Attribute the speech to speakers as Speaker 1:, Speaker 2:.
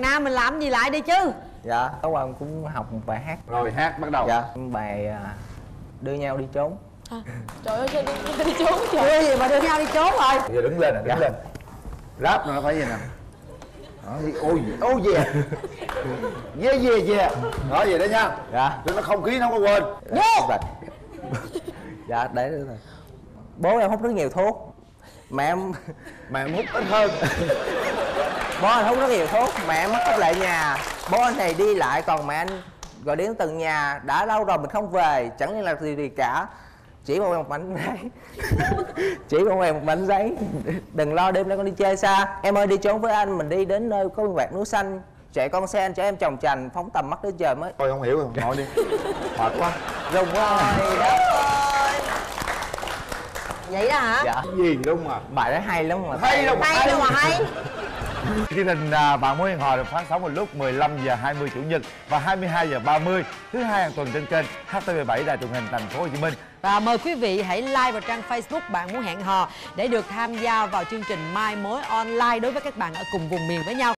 Speaker 1: mình làm gì lại đi chứ?
Speaker 2: Dạ. Tối qua em cũng học một bài hát.
Speaker 3: Rồi hát bắt đầu.
Speaker 2: Dạ. Bài à, đưa nhau đi trốn.
Speaker 1: À, trời ơi sao đi, đi trốn trời
Speaker 2: đưa gì mà đưa nhau đi trốn rồi
Speaker 3: giờ đứng lên nè đứng
Speaker 2: Dạ.
Speaker 3: lên. Rap nó phải gì nè. Ôi ôi về. Về về về. Đó vậy đó nha.
Speaker 2: Dạ.
Speaker 3: Cho nó không khí nó không có quên.
Speaker 2: Vô. dạ để nữa rồi bố em hút rất nhiều thuốc. Mẹ em
Speaker 3: mà em hút ít hơn
Speaker 2: bố anh hút rất nhiều thuốc mẹ mất tích lại nhà. Bố anh thì đi lại còn mẹ anh gọi đến từng nhà. Đã lâu rồi mình không về chẳng liên lạc gì gì cả. Chỉ một một mảnh giấy. Chỉ một em một mảnh giấy. Đừng lo đêm nay con đi chơi xa. Em ơi đi trốn với anh mình đi đến nơi có vạt núi xanh. Chạy con xe anh cho em trồng chành phóng tầm mắt đến trời mới
Speaker 3: tôi không hiểu rồi ngồi đi. Mệt quá.
Speaker 2: Rung quá.
Speaker 1: Trời đất ơi. Vậy đó hả?
Speaker 2: Dạ.
Speaker 3: Gì đúng mà
Speaker 2: bài đó hay lắm mà.
Speaker 3: Hay lắm.
Speaker 1: hay đâu mà hay
Speaker 3: Chương trình à, Bạn Muốn Hẹn Hò được phát sóng vào lúc 15 giờ 20 chủ nhật và 22 giờ 30 thứ hai hàng tuần trên kênh HTV7 Đài truyền hình Thành phố Hồ Chí Minh.
Speaker 1: Và mời quý vị hãy like vào trang Facebook Bạn Muốn Hẹn Hò để được tham gia vào chương trình Mai Mối Online đối với các bạn ở cùng vùng miền với nhau.